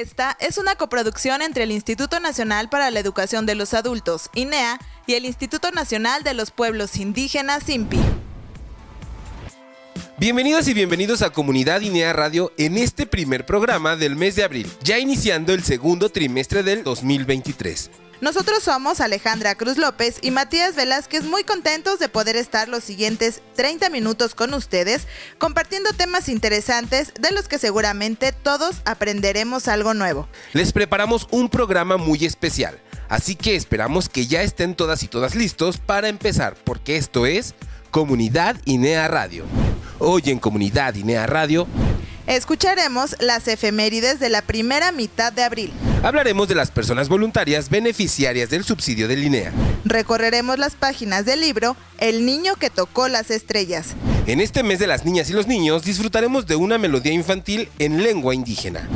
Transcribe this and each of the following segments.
Esta es una coproducción entre el Instituto Nacional para la Educación de los Adultos, INEA, y el Instituto Nacional de los Pueblos Indígenas, INPI. Bienvenidos y bienvenidos a Comunidad INEA Radio en este primer programa del mes de abril, ya iniciando el segundo trimestre del 2023. Nosotros somos Alejandra Cruz López y Matías Velázquez muy contentos de poder estar los siguientes 30 minutos con ustedes compartiendo temas interesantes de los que seguramente todos aprenderemos algo nuevo. Les preparamos un programa muy especial, así que esperamos que ya estén todas y todas listos para empezar, porque esto es Comunidad INEA Radio. Hoy en Comunidad INEA Radio Escucharemos las efemérides de la primera mitad de abril. Hablaremos de las personas voluntarias beneficiarias del subsidio de Linea. Recorreremos las páginas del libro El niño que tocó las estrellas. En este mes de las niñas y los niños disfrutaremos de una melodía infantil en lengua indígena.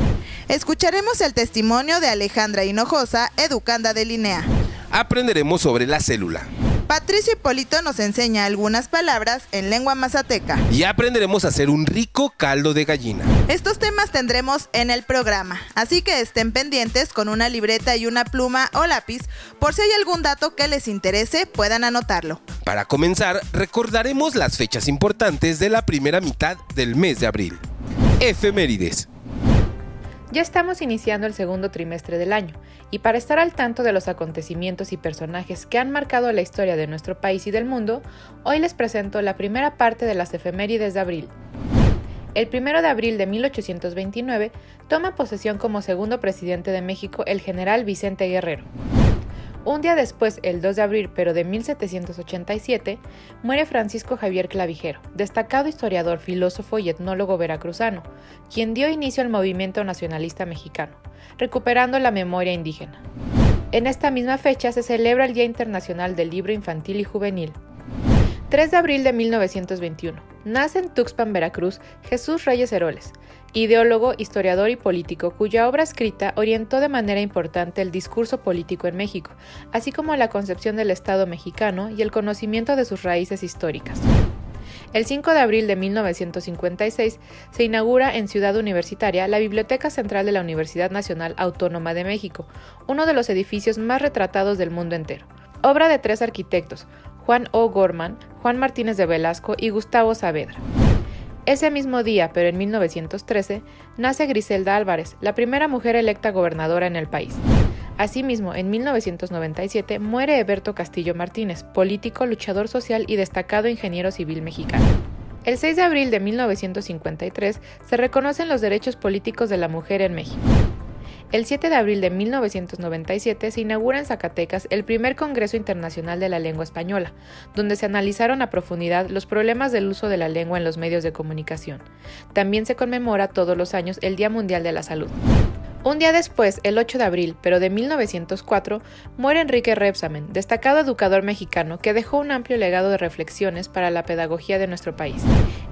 Escucharemos el testimonio de Alejandra Hinojosa, educanda de Linea. Aprenderemos sobre la célula. Patricio Hipólito nos enseña algunas palabras en lengua mazateca. Y aprenderemos a hacer un rico caldo de gallina. Estos temas tendremos en el programa, así que estén pendientes con una libreta y una pluma o lápiz por si hay algún dato que les interese puedan anotarlo. Para comenzar, recordaremos las fechas importantes de la primera mitad del mes de abril. Efemérides. Ya estamos iniciando el segundo trimestre del año, y para estar al tanto de los acontecimientos y personajes que han marcado la historia de nuestro país y del mundo, hoy les presento la primera parte de las efemérides de abril. El 1 de abril de 1829 toma posesión como segundo presidente de México el general Vicente Guerrero. Un día después, el 2 de abril pero de 1787, muere Francisco Javier Clavijero, destacado historiador, filósofo y etnólogo veracruzano, quien dio inicio al movimiento nacionalista mexicano, recuperando la memoria indígena. En esta misma fecha se celebra el Día Internacional del Libro Infantil y Juvenil. 3 de abril de 1921. Nace en Tuxpan, Veracruz, Jesús Reyes Heroles, ideólogo, historiador y político cuya obra escrita orientó de manera importante el discurso político en México, así como la concepción del Estado mexicano y el conocimiento de sus raíces históricas. El 5 de abril de 1956 se inaugura en Ciudad Universitaria la Biblioteca Central de la Universidad Nacional Autónoma de México, uno de los edificios más retratados del mundo entero. Obra de tres arquitectos, Juan O. Gorman, Juan Martínez de Velasco y Gustavo Saavedra. Ese mismo día, pero en 1913, nace Griselda Álvarez, la primera mujer electa gobernadora en el país. Asimismo, en 1997 muere Eberto Castillo Martínez, político, luchador social y destacado ingeniero civil mexicano. El 6 de abril de 1953 se reconocen los derechos políticos de la mujer en México. El 7 de abril de 1997 se inaugura en Zacatecas el primer Congreso Internacional de la Lengua Española, donde se analizaron a profundidad los problemas del uso de la lengua en los medios de comunicación. También se conmemora todos los años el Día Mundial de la Salud. Un día después, el 8 de abril, pero de 1904, muere Enrique Rebsamen, destacado educador mexicano que dejó un amplio legado de reflexiones para la pedagogía de nuestro país.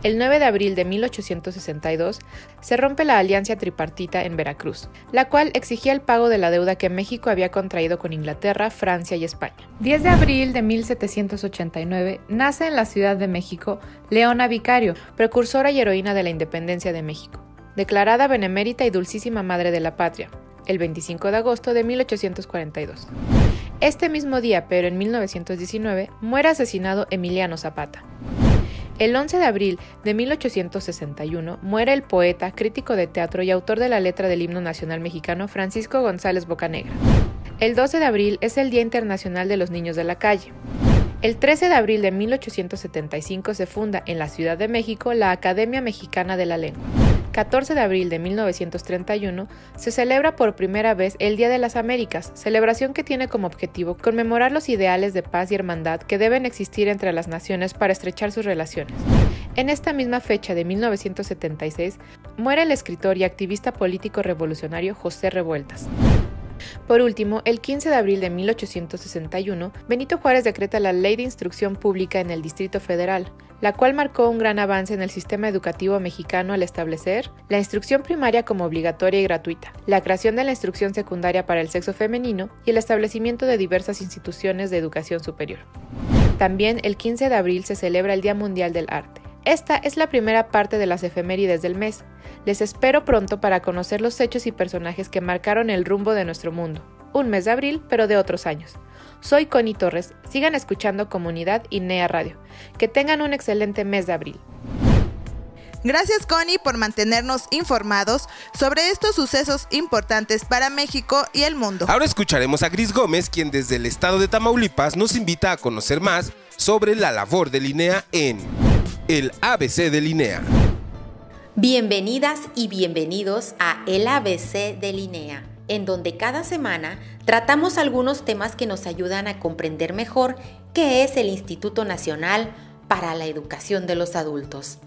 El 9 de abril de 1862 se rompe la alianza tripartita en Veracruz, la cual exigía el pago de la deuda que México había contraído con Inglaterra, Francia y España. 10 de abril de 1789 nace en la Ciudad de México Leona Vicario, precursora y heroína de la independencia de México declarada benemérita y dulcísima madre de la patria, el 25 de agosto de 1842. Este mismo día, pero en 1919, muere asesinado Emiliano Zapata. El 11 de abril de 1861 muere el poeta, crítico de teatro y autor de la letra del himno nacional mexicano Francisco González Bocanegra. El 12 de abril es el Día Internacional de los Niños de la Calle. El 13 de abril de 1875 se funda en la Ciudad de México la Academia Mexicana de la Lengua. 14 de abril de 1931, se celebra por primera vez el Día de las Américas, celebración que tiene como objetivo conmemorar los ideales de paz y hermandad que deben existir entre las naciones para estrechar sus relaciones. En esta misma fecha de 1976, muere el escritor y activista político revolucionario José Revueltas. Por último, el 15 de abril de 1861, Benito Juárez decreta la Ley de Instrucción Pública en el Distrito Federal, la cual marcó un gran avance en el sistema educativo mexicano al establecer la instrucción primaria como obligatoria y gratuita, la creación de la instrucción secundaria para el sexo femenino y el establecimiento de diversas instituciones de educación superior. También el 15 de abril se celebra el Día Mundial del Arte Esta es la primera parte de las efemérides del mes. Les espero pronto para conocer los hechos y personajes que marcaron el rumbo de nuestro mundo. Un mes de abril, pero de otros años. Soy Connie Torres. Sigan escuchando Comunidad INEA Radio. Que tengan un excelente mes de abril. Gracias Connie por mantenernos informados sobre estos sucesos importantes para México y el mundo. Ahora escucharemos a Gris Gómez, quien desde el estado de Tamaulipas nos invita a conocer más sobre la labor de Linea en el ABC de Linea. Bienvenidas y bienvenidos a El ABC de Linea, en donde cada semana tratamos algunos temas que nos ayudan a comprender mejor qué es el Instituto Nacional para la Educación de los Adultos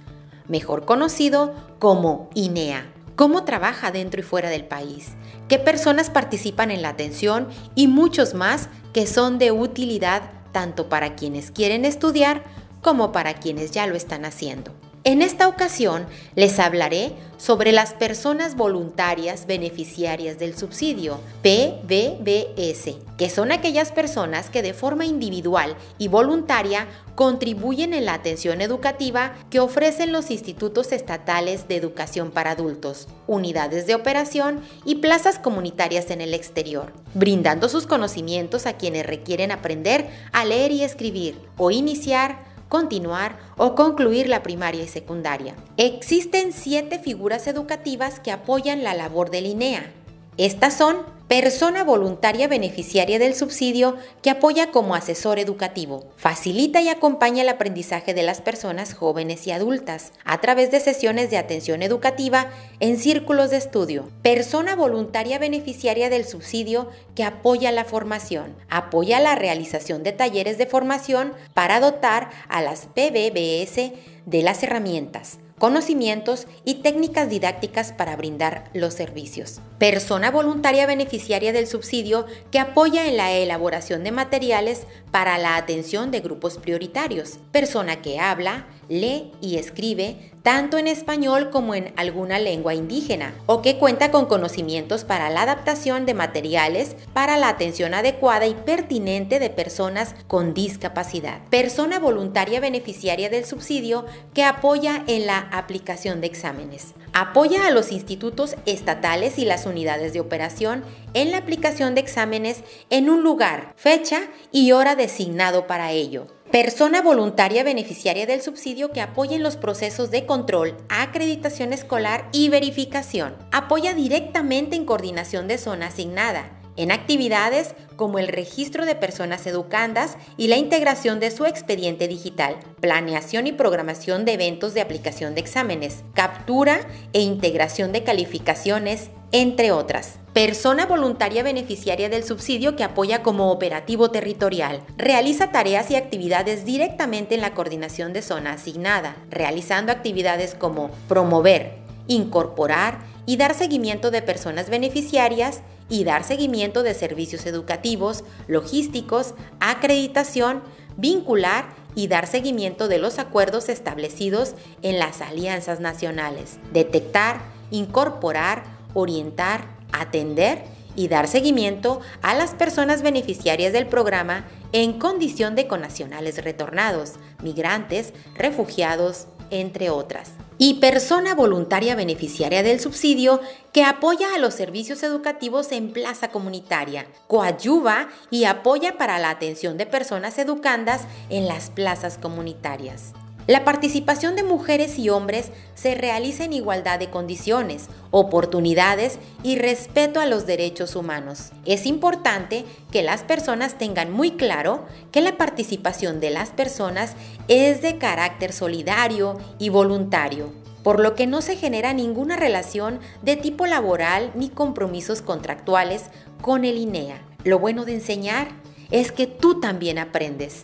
mejor conocido como INEA. Cómo trabaja dentro y fuera del país, qué personas participan en la atención y muchos más que son de utilidad tanto para quienes quieren estudiar como para quienes ya lo están haciendo. En esta ocasión les hablaré sobre las personas voluntarias beneficiarias del subsidio, PBBS, que son aquellas personas que de forma individual y voluntaria contribuyen en la atención educativa que ofrecen los institutos estatales de educación para adultos, unidades de operación y plazas comunitarias en el exterior, brindando sus conocimientos a quienes requieren aprender a leer y escribir o iniciar continuar o concluir la primaria y secundaria. Existen siete figuras educativas que apoyan la labor del INEA. Estas son persona voluntaria beneficiaria del subsidio que apoya como asesor educativo. Facilita y acompaña el aprendizaje de las personas jóvenes y adultas a través de sesiones de atención educativa en círculos de estudio. Persona voluntaria beneficiaria del subsidio que apoya la formación. Apoya la realización de talleres de formación para dotar a las PBBS de las herramientas conocimientos y técnicas didácticas para brindar los servicios. Persona voluntaria beneficiaria del subsidio que apoya en la elaboración de materiales para la atención de grupos prioritarios. Persona que habla, lee y escribe tanto en español como en alguna lengua indígena, o que cuenta con conocimientos para la adaptación de materiales para la atención adecuada y pertinente de personas con discapacidad. Persona voluntaria beneficiaria del subsidio que apoya en la aplicación de exámenes. Apoya a los institutos estatales y las unidades de operación en la aplicación de exámenes en un lugar, fecha y hora designado para ello Persona voluntaria beneficiaria del subsidio que apoya en los procesos de control, acreditación escolar y verificación. Apoya directamente en coordinación de zona asignada en actividades como el registro de personas educandas y la integración de su expediente digital, planeación y programación de eventos de aplicación de exámenes, captura e integración de calificaciones, entre otras. Persona voluntaria beneficiaria del subsidio que apoya como operativo territorial. Realiza tareas y actividades directamente en la coordinación de zona asignada, realizando actividades como promover, incorporar y dar seguimiento de personas beneficiarias y dar seguimiento de servicios educativos, logísticos, acreditación, vincular y dar seguimiento de los acuerdos establecidos en las alianzas nacionales. Detectar, incorporar, orientar, atender y dar seguimiento a las personas beneficiarias del programa en condición de conacionales retornados, migrantes, refugiados, entre otras. Y persona voluntaria beneficiaria del subsidio que apoya a los servicios educativos en plaza comunitaria, coadyuva y apoya para la atención de personas educandas en las plazas comunitarias. La participación de mujeres y hombres se realiza en igualdad de condiciones, oportunidades y respeto a los derechos humanos. Es importante que las personas tengan muy claro que la participación de las personas es de carácter solidario y voluntario, por lo que no se genera ninguna relación de tipo laboral ni compromisos contractuales con el INEA. Lo bueno de enseñar es que tú también aprendes.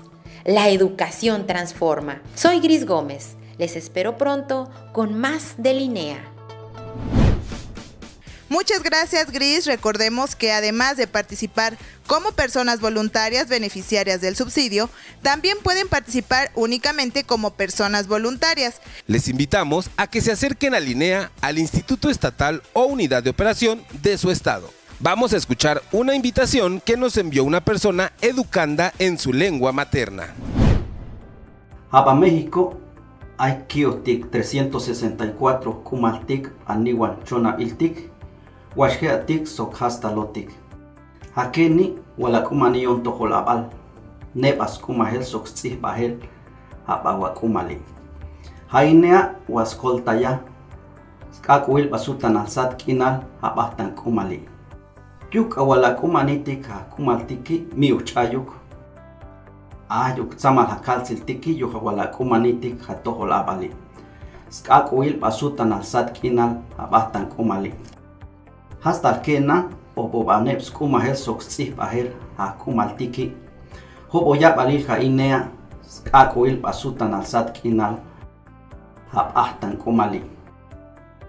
La educación transforma. Soy Gris Gómez. Les espero pronto con más de Linea. Muchas gracias Gris. Recordemos que además de participar como personas voluntarias beneficiarias del subsidio, también pueden participar únicamente como personas voluntarias. Les invitamos a que se acerquen a Linea al Instituto Estatal o Unidad de Operación de su estado Vamos a escuchar una invitación que nos envió una persona educanda en su lengua materna. Apa México, IQ tik 364 kumal tik aniwan chona iltik washgea tik sokhasta lotik hakeni wala kumaniyon tohol abal nebas kumahel soksih bahel habawa kumali hainea waskoltaya skakwil basutan alsat kinal habahtan kumali Yukawalakumaniteka kumaltiki miuchayuk. Ayuk tzamalhakaltziltiki yukawalakumanitik jatohol abali. Skakuil pasutan alsat kinal abahtan kumali. Hastar kena obobaneps kumahel soxtzihpahel hakumaltiki. Hobo yabalil jainea skakuil pasutan alsat kinal abahtan kumali.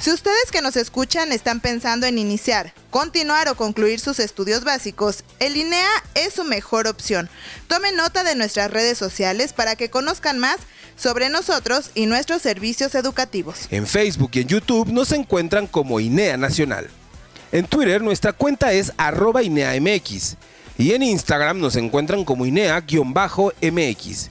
Si ustedes que nos escuchan están pensando en iniciar, continuar o concluir sus estudios básicos, el INEA es su mejor opción. Tomen nota de nuestras redes sociales para que conozcan más sobre nosotros y nuestros servicios educativos. En Facebook y en YouTube nos encuentran como INEA Nacional. En Twitter nuestra cuenta es arroba INEAMX y en Instagram nos encuentran como INEA-MX.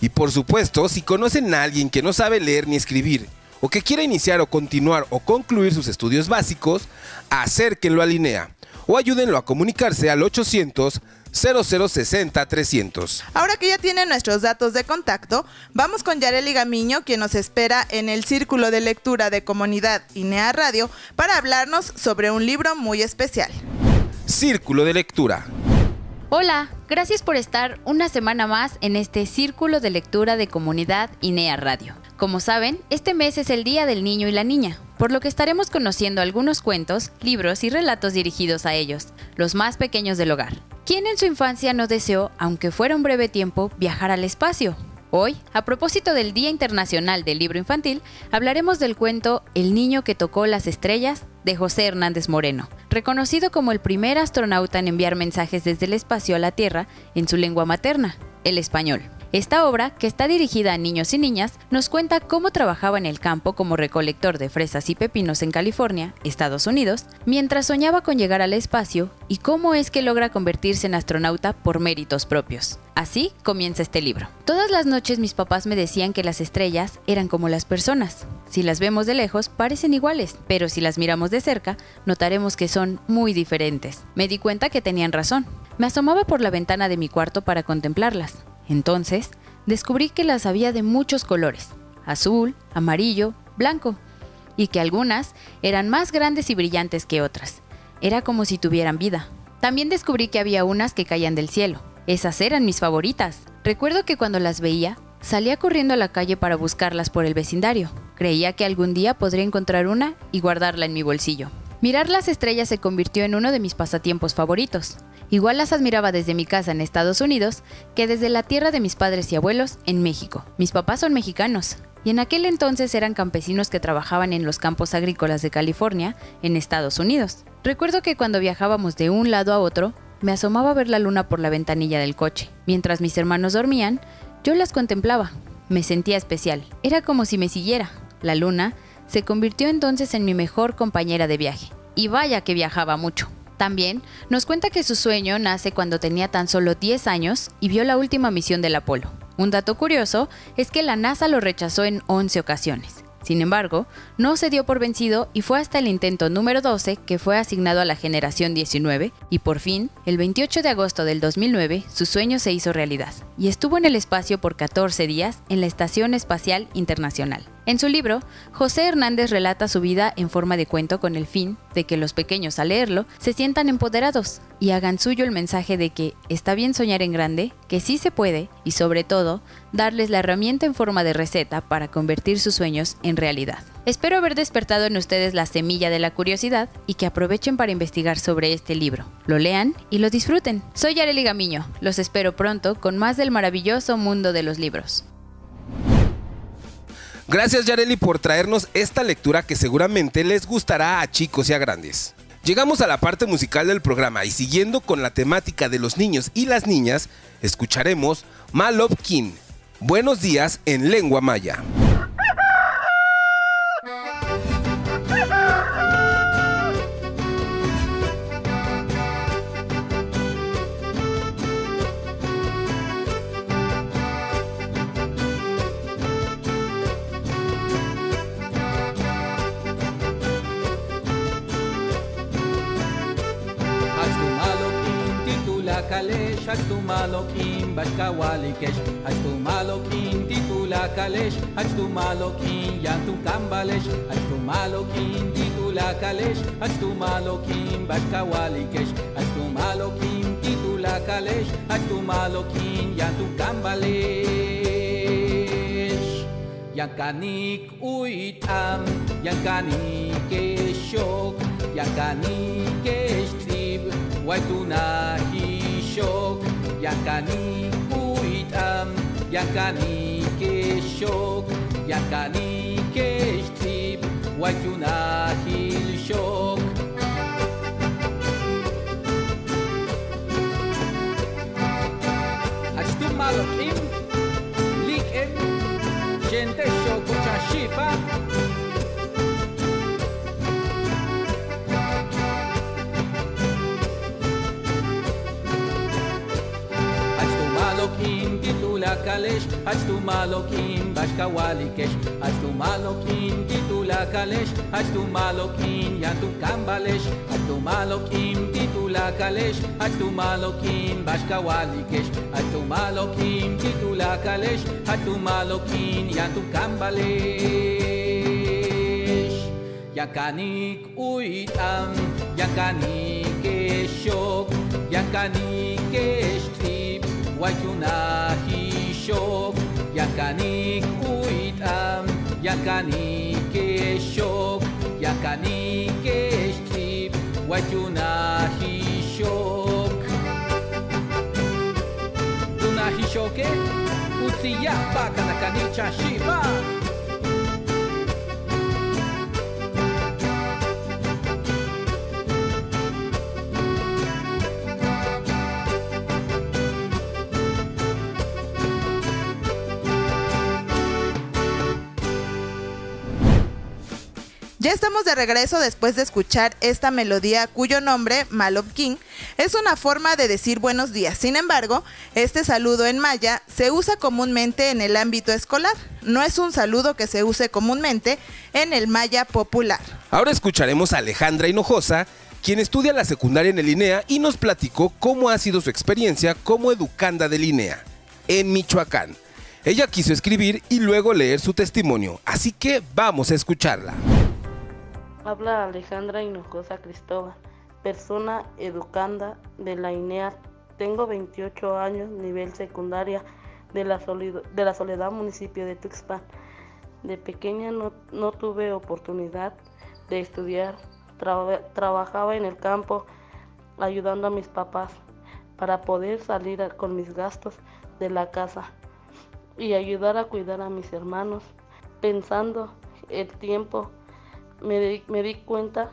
Y por supuesto, si conocen a alguien que no sabe leer ni escribir, o que quiera iniciar o continuar o concluir sus estudios básicos, acérquenlo a Linea o ayúdenlo a comunicarse al 800 0060 300. Ahora que ya tienen nuestros datos de contacto, vamos con Yareli Gamiño, quien nos espera en el Círculo de Lectura de Comunidad INEA Radio para hablarnos sobre un libro muy especial. Círculo de Lectura. Hola, gracias por estar una semana más en este Círculo de Lectura de Comunidad INEA Radio. Como saben, este mes es el Día del Niño y la Niña, por lo que estaremos conociendo algunos cuentos, libros y relatos dirigidos a ellos, los más pequeños del hogar. ¿Quién en su infancia no deseó, aunque fuera un breve tiempo, viajar al espacio? Hoy, a propósito del Día Internacional del Libro Infantil, hablaremos del cuento El niño que tocó las estrellas de José Hernández Moreno, reconocido como el primer astronauta en enviar mensajes desde el espacio a la Tierra en su lengua materna, el español. Esta obra, que está dirigida a niños y niñas, nos cuenta cómo trabajaba en el campo como recolector de fresas y pepinos en California, Estados Unidos, mientras soñaba con llegar al espacio y cómo es que logra convertirse en astronauta por méritos propios. Así comienza este libro. Todas las noches mis papás me decían que las estrellas eran como las personas. Si las vemos de lejos parecen iguales, pero si las miramos de cerca notaremos que son muy diferentes. Me di cuenta que tenían razón. Me asomaba por la ventana de mi cuarto para contemplarlas. Entonces, descubrí que las había de muchos colores, azul, amarillo, blanco, y que algunas eran más grandes y brillantes que otras. Era como si tuvieran vida. También descubrí que había unas que caían del cielo. Esas eran mis favoritas. Recuerdo que cuando las veía, salía corriendo a la calle para buscarlas por el vecindario. Creía que algún día podría encontrar una y guardarla en mi bolsillo. Mirar las estrellas se convirtió en uno de mis pasatiempos favoritos. Igual las admiraba desde mi casa en Estados Unidos que desde la tierra de mis padres y abuelos en México. Mis papás son mexicanos y en aquel entonces eran campesinos que trabajaban en los campos agrícolas de California, en Estados Unidos. Recuerdo que cuando viajábamos de un lado a otro, me asomaba a ver la luna por la ventanilla del coche. Mientras mis hermanos dormían, yo las contemplaba. Me sentía especial. Era como si me siguiera. La luna se convirtió entonces en mi mejor compañera de viaje. Y vaya que viajaba mucho. También nos cuenta que su sueño nace cuando tenía tan solo 10 años y vio la última misión del Apolo. Un dato curioso es que la NASA lo rechazó en 11 ocasiones. Sin embargo, no se dio por vencido y fue hasta el intento número 12 que fue asignado a la generación 19 y por fin, el 28 de agosto del 2009, su sueño se hizo realidad y estuvo en el espacio por 14 días en la Estación Espacial Internacional. En su libro, José Hernández relata su vida en forma de cuento con el fin de que los pequeños al leerlo se sientan empoderados y hagan suyo el mensaje de que está bien soñar en grande, que sí se puede y sobre todo darles la herramienta en forma de receta para convertir sus sueños en realidad. Espero haber despertado en ustedes la semilla de la curiosidad y que aprovechen para investigar sobre este libro. Lo lean y lo disfruten. Soy Arely Gamiño. Los espero pronto con más del maravilloso mundo de los libros. Gracias Yareli por traernos esta lectura que seguramente les gustará a chicos y a grandes. Llegamos a la parte musical del programa y siguiendo con la temática de los niños y las niñas, escucharemos Malov King. Buenos días en lengua maya. Achtumalokin Bashkawalikesh Achtumalokin Tikulakalesh Achtumalokin Yantukambalesh Achtumalokin Tikulakalesh Achtumalokin Bashkawalikesh Achtumalokin Tikulakalesh Achtumalokin Yantukambalesh Yankanik uitam Yankanik eshok Yankanik eshtrib Waitunahim sok, jakani kuitam, yakani ke sok, jakani ke strip, wajuna hil sok. Ashtu malokim, likem, gente sok, uchashipa, lakalesh, hastu malokin, bashkawalikesh, hastu malokin, titu lakalesh, hastu malokin, yantu kambalesh, hastu malokin, titu lakalesh, hastu malokin, bashka bashkawalikesh, hastu malokin, titu lakalesh, hastu malokin, yantu kambalesh, yakanik uitam, yakanik eshok, yakanik eshtrib, Waitunaki yakani jakanik yakani jakanik később, jakanik és trip, vagy tunahishok. Tunahishoke, uci jabba, kanakani chashiba. Ya estamos de regreso después de escuchar esta melodía cuyo nombre, Malop King, es una forma de decir buenos días. Sin embargo, este saludo en maya se usa comúnmente en el ámbito escolar. No es un saludo que se use comúnmente en el maya popular. Ahora escucharemos a Alejandra Hinojosa, quien estudia la secundaria en el INEA y nos platicó cómo ha sido su experiencia como educanda del INEA en Michoacán. Ella quiso escribir y luego leer su testimonio, así que vamos a escucharla. Habla Alejandra Hinojosa Cristóbal, persona educanda de la INEA. Tengo 28 años, nivel secundaria de la, Soledad, municipio de Tuxpan. De pequeña no, no tuve oportunidad de estudiar. Traba- trabajaba en el campo ayudando a mis papás para poder salir con mis gastos de la casa y ayudar a cuidar a mis hermanos. Pensando el tiempo me di, cuenta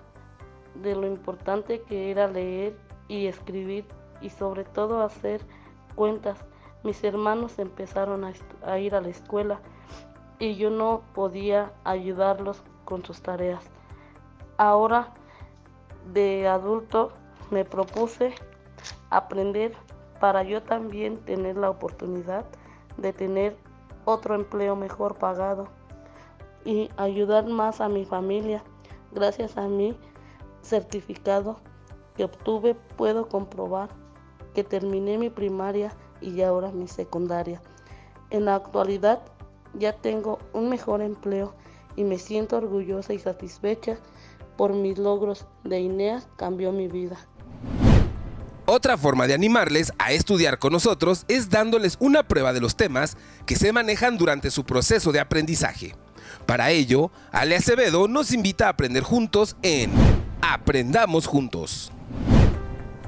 de lo importante que era leer y escribir y sobre todo hacer cuentas. Mis hermanos empezaron a ir a la escuela y yo no podía ayudarlos con sus tareas. Ahora de adulto me propuse aprender para yo también tener la oportunidad de tener otro empleo mejor pagado y ayudar más a mi familia. Gracias a mi certificado que obtuve puedo comprobar que terminé mi primaria y ahora mi secundaria. En la actualidad ya tengo un mejor empleo y me siento orgullosa y satisfecha por mis logros de INEA cambió mi vida. Otra forma de animarles a estudiar con nosotros es dándoles una prueba de los temas que se manejan durante su proceso de aprendizaje. Para ello, Ale Acevedo nos invita a aprender juntos en Aprendamos Juntos.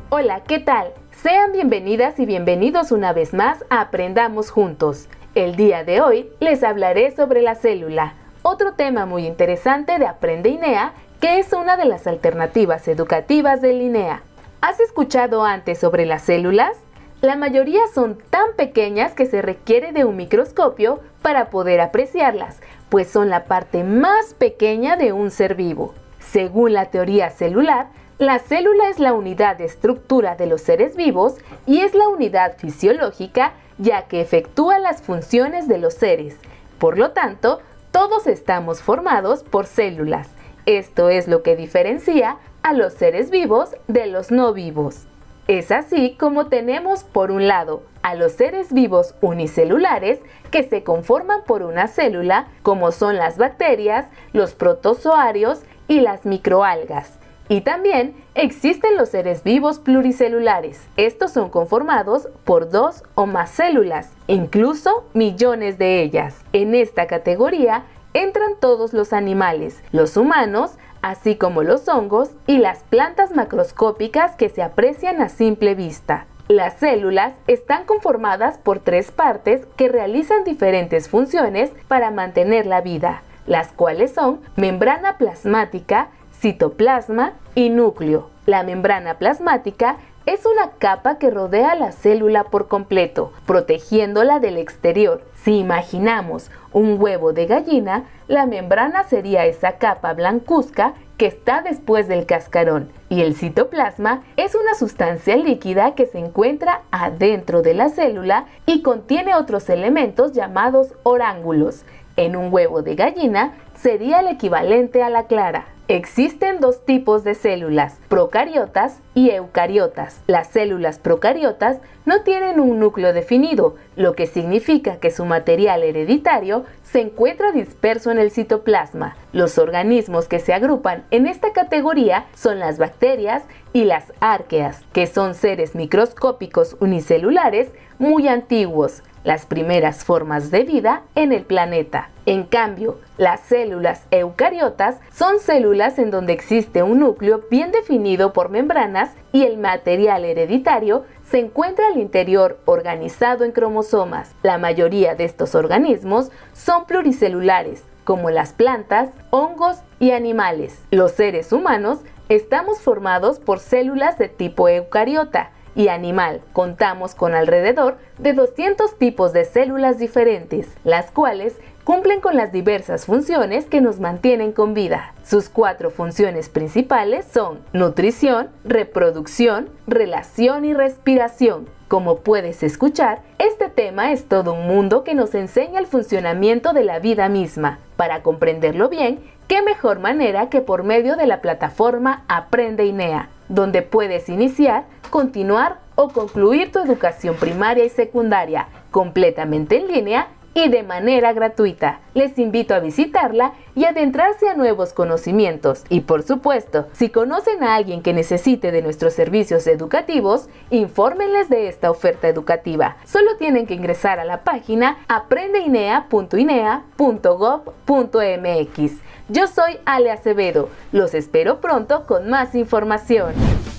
Hola, ¿qué tal? Sean bienvenidas y bienvenidos una vez más a Aprendamos Juntos. El día de hoy les hablaré sobre la célula, otro tema muy interesante de Aprende INEA, que es una de las alternativas educativas del INEA. ¿Has escuchado antes sobre las células? La mayoría son tan pequeñas que se requiere de un microscopio para poder apreciarlas, pues son la parte más pequeña de un ser vivo. Según la teoría celular, la célula es la unidad de estructura de los seres vivos y es la unidad fisiológica ya que efectúa las funciones de los seres. Por lo tanto, todos estamos formados por células. Esto es lo que diferencia a los seres vivos de los no vivos. Es así como tenemos por un lado a los seres vivos unicelulares que se conforman por una célula, como son las bacterias, los protozoarios y las microalgas. Y también existen los seres vivos pluricelulares. Estos son conformados por dos o más células, incluso millones de ellas. En esta categoría entran todos los animales, los humanos, así como los hongos y las plantas macroscópicas que se aprecian a simple vista. Las células están conformadas por tres partes que realizan diferentes funciones para mantener la vida, las cuales son membrana plasmática, citoplasma y núcleo. La membrana plasmática es una capa que rodea la célula por completo, protegiéndola del exterior. Si imaginamos un huevo de gallina, la membrana sería esa capa blancuzca que está después del cascarón y el citoplasma es una sustancia líquida que se encuentra adentro de la célula y contiene otros elementos llamados orángulos. En un huevo de gallina sería el equivalente a la clara. Existen dos tipos de células, procariotas y eucariotas. Las células procariotas no tienen un núcleo definido, lo que significa que su material hereditario se encuentra disperso en el citoplasma. Los organismos que se agrupan en esta categoría son las bacterias y las arqueas, que son seres microscópicos unicelulares muy antiguos, las primeras formas de vida en el planeta. En cambio, las células eucariotas son células en donde existe un núcleo bien definido por membranas y el material hereditario se encuentra al interior organizado en cromosomas. La mayoría de estos organismos son pluricelulares, como las plantas, hongos y animales. Los seres humanos estamos formados por células de tipo eucariota, y animal. Contamos con alrededor de 200 tipos de células diferentes, las cuales cumplen con las diversas funciones que nos mantienen con vida. Sus cuatro funciones principales son nutrición, reproducción, relación y respiración. Como puedes escuchar, este tema es todo un mundo que nos enseña el funcionamiento de la vida misma. Para comprenderlo bien, qué mejor manera que por medio de la plataforma Aprende INEA, donde puedes iniciar continuar o concluir tu educación primaria y secundaria completamente en línea y de manera gratuita. Les invito a visitarla y adentrarse a nuevos conocimientos. Y por supuesto, si conocen a alguien que necesite de nuestros servicios educativos, infórmenles de esta oferta educativa. Solo tienen que ingresar a la página aprendeinea.inea.gov.mx. Yo soy Ale Acevedo. Los espero pronto con más información.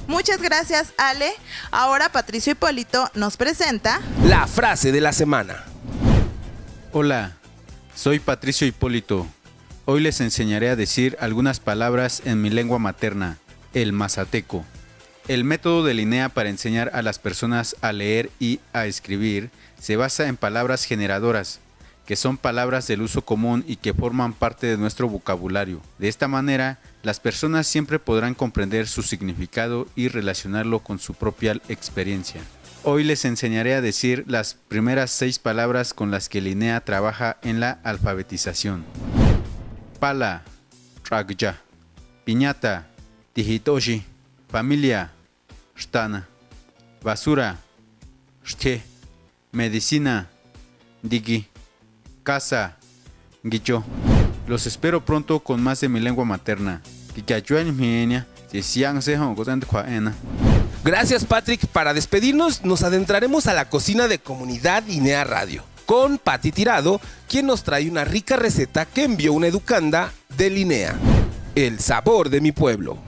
Muchas gracias, Ale. Ahora Patricio Hipólito nos presenta la frase de la semana. Hola, soy Patricio Hipólito. Hoy les enseñaré a decir algunas palabras en mi lengua materna, el mazateco. El método de Linea para enseñar a las personas a leer y a escribir se basa en palabras generadoras, que son palabras del uso común y que forman parte de nuestro vocabulario. De esta manera, las personas siempre podrán comprender su significado y relacionarlo con su propia experiencia. Hoy les enseñaré a decir las primeras seis palabras con las que Linea trabaja en la alfabetización. Pala, ragya, piñata, tijitoshi, familia, shtana, basura, shte, medicina, digi, casa, guicho. Los espero pronto con más de mi lengua materna. Gracias Patrick. Para despedirnos nos adentraremos a la cocina de Comunidad INEA Radio con Patti Tirado, quien nos trae una rica receta que envió una educanda de Linea. El sabor de mi pueblo.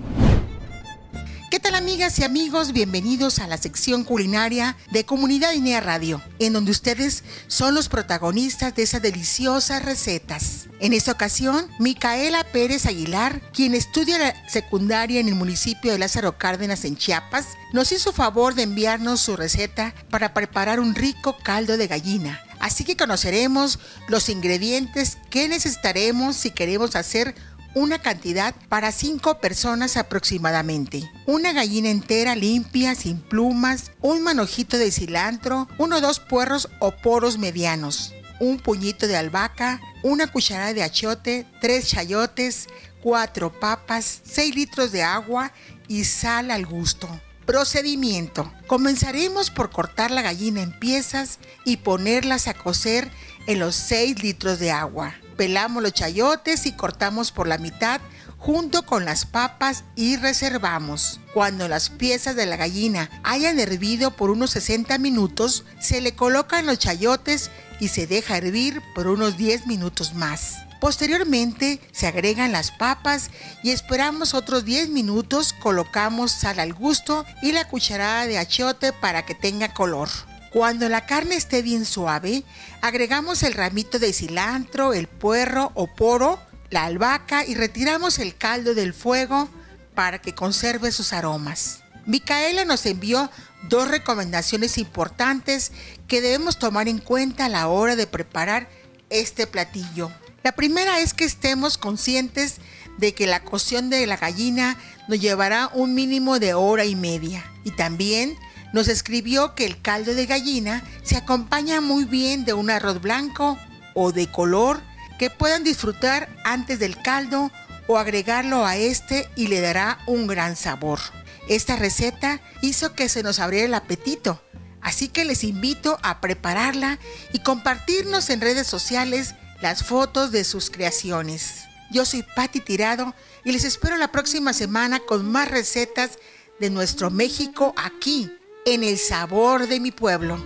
¿Qué tal amigas y amigos? Bienvenidos a la sección culinaria de Comunidad INEA Radio, en donde ustedes son los protagonistas de esas deliciosas recetas. En esta ocasión, Micaela Pérez Aguilar, quien estudia la secundaria en el municipio de Lázaro Cárdenas en Chiapas, nos hizo favor de enviarnos su receta para preparar un rico caldo de gallina. Así que conoceremos los ingredientes que necesitaremos si queremos hacer una cantidad para cinco personas aproximadamente. Una gallina entera limpia, sin plumas, un manojito de cilantro, uno o dos puerros o poros medianos, un puñito de albahaca, una cucharada de achote, tres chayotes, cuatro papas, seis litros de agua y sal al gusto. Procedimiento. Comenzaremos por cortar la gallina en piezas y ponerlas a cocer en los 6 litros de agua. Pelamos los chayotes y cortamos por la mitad junto con las papas y reservamos. Cuando las piezas de la gallina hayan hervido por unos 60 minutos, se le colocan los chayotes y se deja hervir por unos 10 minutos más. Posteriormente se agregan las papas y esperamos otros 10 minutos, colocamos sal al gusto y la cucharada de achiote para que tenga color. Cuando la carne esté bien suave, agregamos el ramito de cilantro, el puerro o poro, la albahaca y retiramos el caldo del fuego para que conserve sus aromas. Micaela nos envió dos recomendaciones importantes que debemos tomar en cuenta a la hora de preparar este platillo. La primera es que estemos conscientes de que la cocción de la gallina nos llevará un mínimo de hora y media. Y también nos escribió que el caldo de gallina se acompaña muy bien de un arroz blanco o de color que puedan disfrutar antes del caldo o agregarlo a este y le dará un gran sabor. Esta receta hizo que se nos abriera el apetito, así que les invito a prepararla y compartirnos en redes sociales las fotos de sus creaciones. Yo soy Patti Tirado y les espero la próxima semana con más recetas de nuestro México aquí, en el sabor de mi pueblo.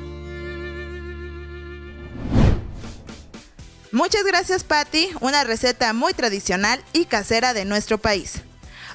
Muchas gracias Patti, una receta muy tradicional y casera de nuestro país.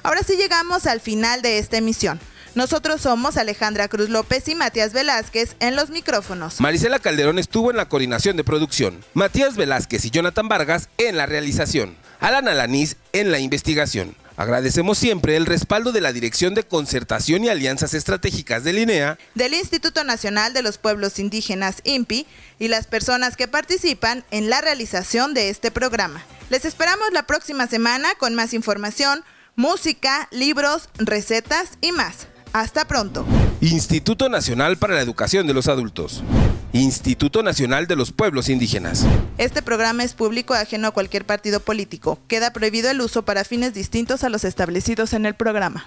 Ahora sí llegamos al final de esta emisión. Nosotros somos Alejandra Cruz López y Matías Velázquez en los micrófonos. Marisela Calderón estuvo en la coordinación de producción. Matías Velázquez y Jonathan Vargas en la realización. Alan Alaniz en la investigación. Agradecemos siempre el respaldo de la Dirección de Concertación y Alianzas Estratégicas de INEA, del Instituto Nacional de los Pueblos Indígenas INPI y las personas que participan en la realización de este programa. Les esperamos la próxima semana con más información, música, libros, recetas y más. Hasta pronto. Instituto Nacional para la Educación de los Adultos. Instituto Nacional de los Pueblos Indígenas. Este programa es público ajeno a cualquier partido político. Queda prohibido el uso para fines distintos a los establecidos en el programa.